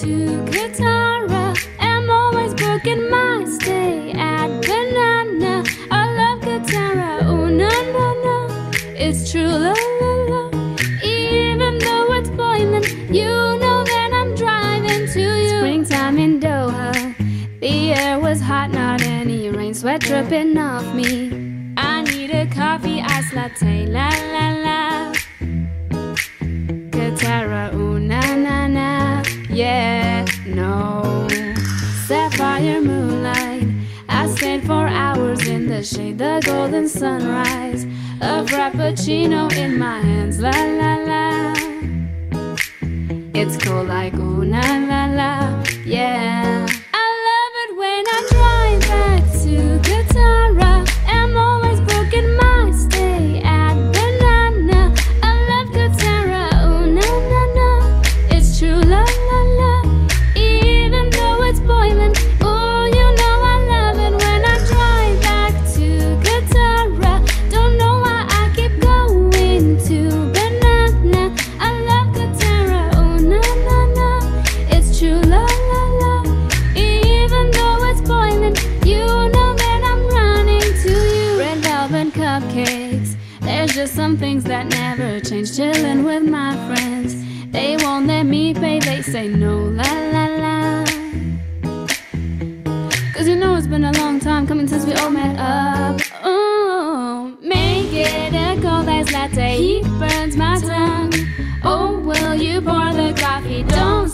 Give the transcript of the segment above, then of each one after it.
to Katara. I'm always broken my stay at Banana. I love Katara, oh na na na. It's true, la la la. Even though it's boiling, you know that I'm driving to you. Springtime in Doha. The air was hot, not any rain, sweat dripping off me. I need a coffee, iced latte, la la la. Shade, the golden sunrise. A frappuccino in my hands, la la la. It's cold like ooh na la la, yeah. There's some things that never change. Chilling with my friends, they won't let me pay. They say no, la la la. Cause you know it's been a long time coming since we all met up. Ooh, make it a cold ice latte. He burns my tongue. Oh, will you pour the coffee? Don't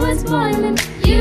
was boiling. You